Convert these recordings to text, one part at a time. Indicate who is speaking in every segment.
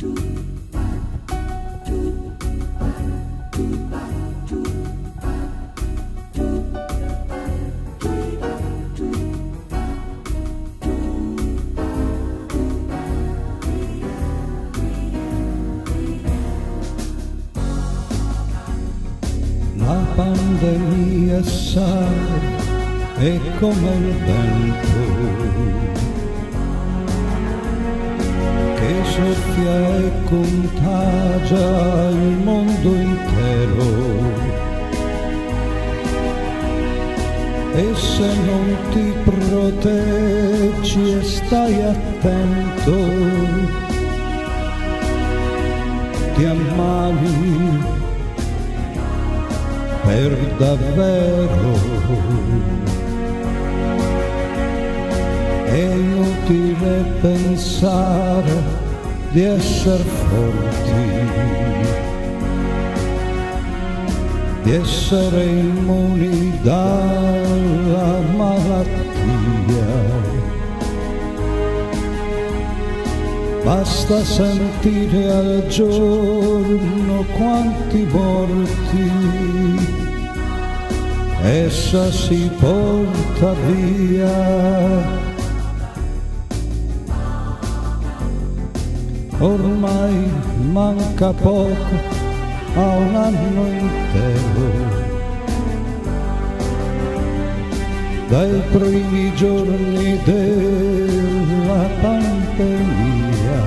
Speaker 1: La pandemia sa è come il vento soffia e contagia il mondo intero. E se non ti proteggi e stai attento, ti ammali per davvero. È inutile pensare di essere forti, di essere immuni dalla malattia. Basta sentire al giorno quanti morti essa si porta via. Ormai manca poco a un anno intero. Dai primi giorni della pandemia.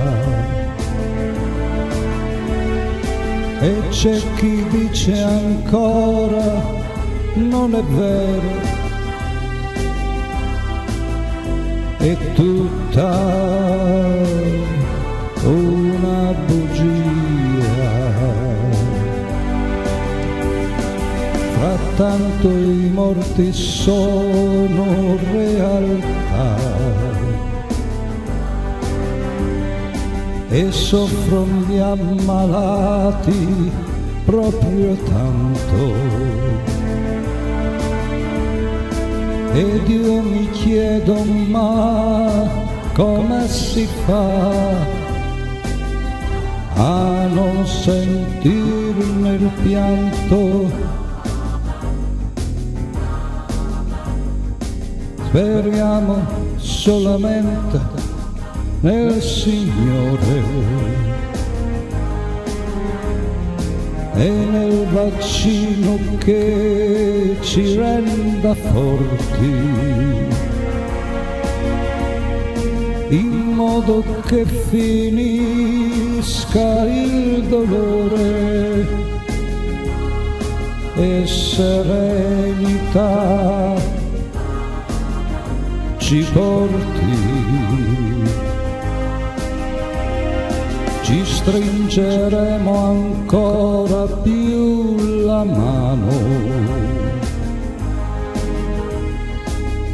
Speaker 1: E c'è chi dice ancora non è vero. È tutta Frattanto i morti sono realtà e soffrono gli ammalati proprio tanto. Ed io mi chiedo ma come si fa a non sentirne il pianto. Speriamo solamente nel Signore. E nel vaccino che ci renda forti. In modo che finisca il dolore. E serenità ci porti, ci stringeremo ancora più la mano.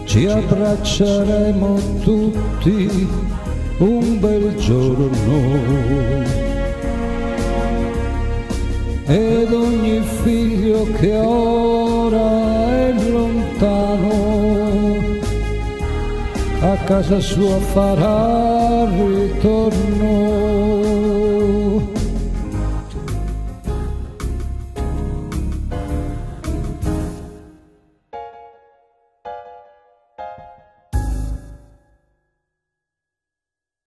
Speaker 1: Ci abbracceremo tutti un bel giorno. Ed ogni figlio che ora casa sua farà ritorno